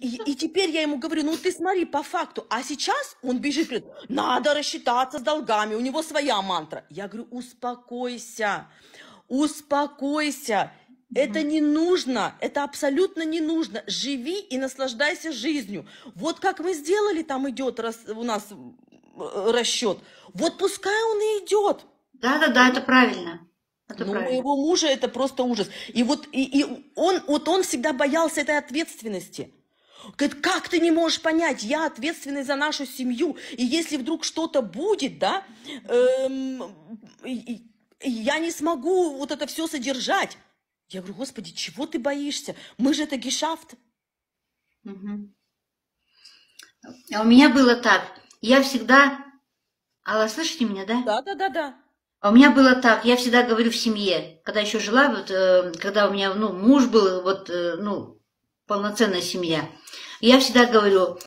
И, и теперь я ему говорю, ну ты смотри, по факту. А сейчас он бежит, говорит, надо рассчитаться с долгами, у него своя мантра. Я говорю, успокойся, успокойся. Это не нужно, это абсолютно не нужно. Живи и наслаждайся жизнью. Вот как мы сделали, там идет раз, у нас э, расчет. Вот пускай он и идет. Да-да-да, это правильно. Это Ну, правильно. моего мужа это просто ужас. И вот и, и он, вот он всегда боялся этой ответственности. Говорит, как ты не можешь понять, я ответственный за нашу семью, и если вдруг что-то будет, да, эм, я не смогу вот это все содержать. Я говорю, господи, чего ты боишься? Мы же это гешафт. Мгм. А у меня было так. Я всегда... Алла, слышите меня, да? Да, да, да, да. А у меня было так, я всегда говорю в семье, когда еще жила, вот, э, когда у меня, ну, муж был, вот, э, ну, полноценная семья, я всегда говорю,